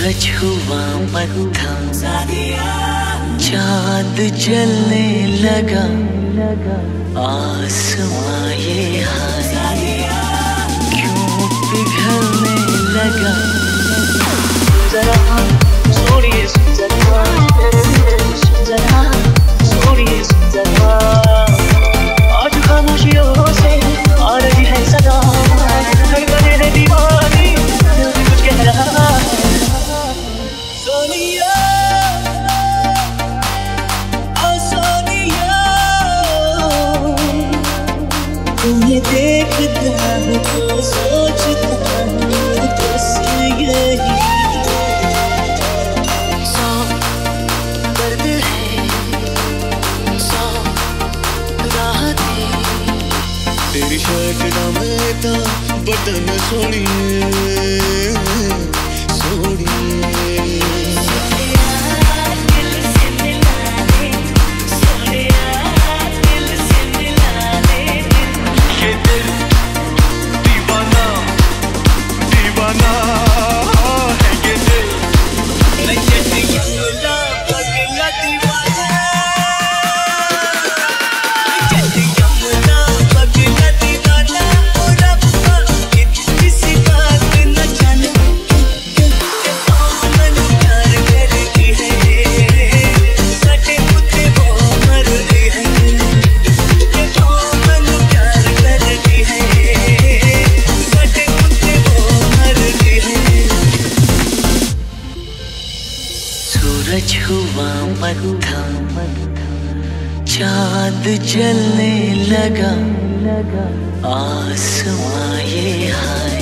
सूरज हुआ मध्यम चाँद जलने लगा। आसमां ये हाय। क्यों पिघलने लगा? देखता हूँ तो सोचता हूँ बस यही। सौ दर्द है सौ राहतें तेरी शर्ट ना मैं ता बटन सोनिए सोनिए। सूरज मत्था चाँद जलने लगा। आसमां ये हाय।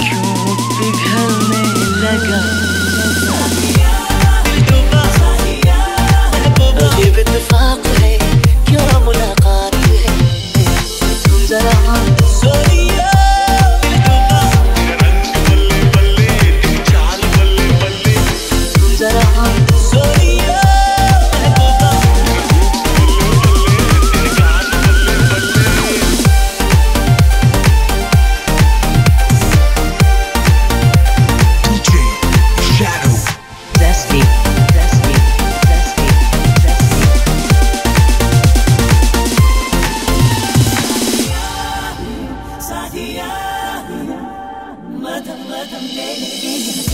क्यों पिघलने लगा? Welcome, baby.